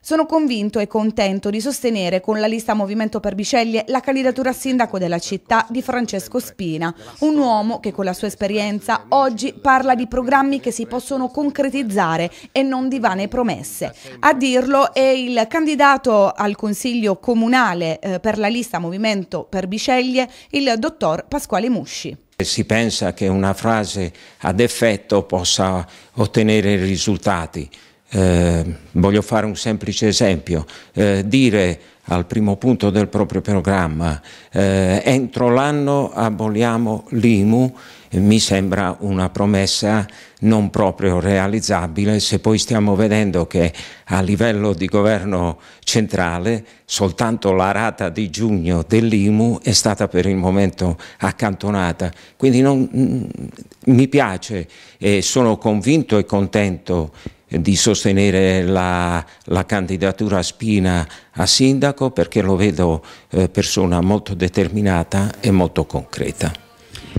Sono convinto e contento di sostenere con la lista Movimento per Biceglie la candidatura a sindaco della città di Francesco Spina, un uomo che con la sua esperienza oggi parla di programmi che si possono concretizzare e non di vane promesse. A dirlo è il candidato al Consiglio Comunale eh, per la lista Movimento per Biceglie, il dottor Pasquale Musci. Si pensa che una frase ad effetto possa ottenere risultati. Eh, voglio fare un semplice esempio, eh, dire al primo punto del proprio programma eh, entro l'anno aboliamo l'IMU mi sembra una promessa non proprio realizzabile se poi stiamo vedendo che a livello di governo centrale soltanto la rata di giugno dell'IMU è stata per il momento accantonata. Quindi non, mm, mi piace e sono convinto e contento di sostenere la, la, candidatura Spina a sindaco perché lo vedo eh, persona molto determinata e molto concreta.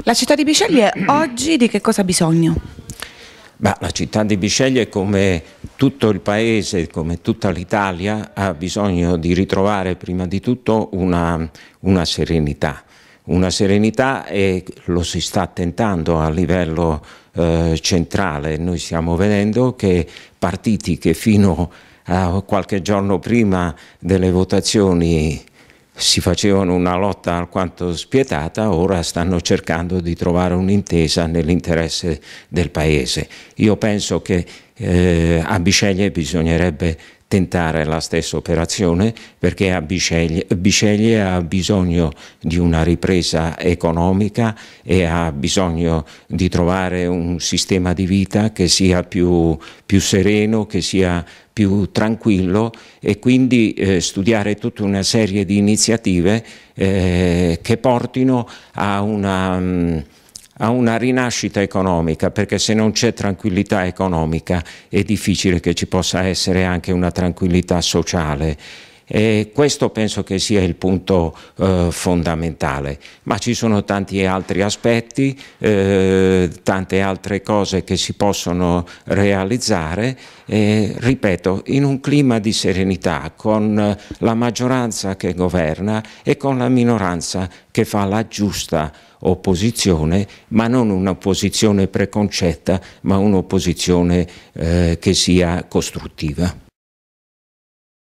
La città di Bisceglie oggi di che cosa ha bisogno? Beh, la città di Bisceglie come tutto il paese, come tutta l'Italia ha bisogno di ritrovare prima di tutto una, una serenità una serenità e lo si sta tentando a livello eh, centrale. Noi stiamo vedendo che partiti che fino a qualche giorno prima delle votazioni si facevano una lotta alquanto spietata, ora stanno cercando di trovare un'intesa nell'interesse del Paese. Io penso che eh, a Bisceglie bisognerebbe tentare la stessa operazione perché Bisceglie, Bisceglie ha bisogno di una ripresa economica e ha bisogno di trovare un sistema di vita che sia più, più sereno, che sia più tranquillo e quindi eh, studiare tutta una serie di iniziative eh, che portino a una... Mh, mm, a una rinascita economica, perché se non c'è tranquillità economica è difficile che ci possa essere anche una tranquillità sociale. E questo penso che sia il punto eh, fondamentale, ma ci sono tanti altri aspetti, eh, tante altre cose che si possono realizzare, e, ripeto, in un clima di serenità, con la maggioranza che governa e con la minoranza che fa la giusta opposizione, ma non un'opposizione preconcetta, ma un'opposizione eh, che sia costruttiva.